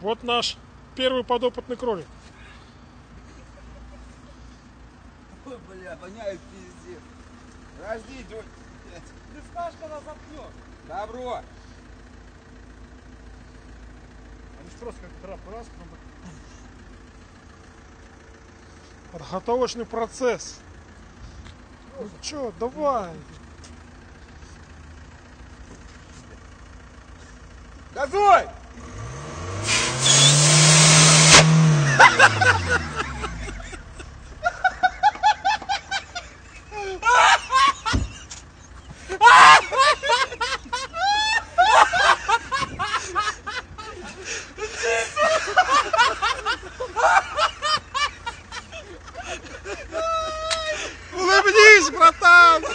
Вот наш первый подопытный кролик. Ой, бля, воняет пиздец. Подожди, дочь. Ты скажешь, когда запнет. Добро. Они же просто как трап раз. Подготовочный процесс. Ну чё, давай. Газуй! esgotado!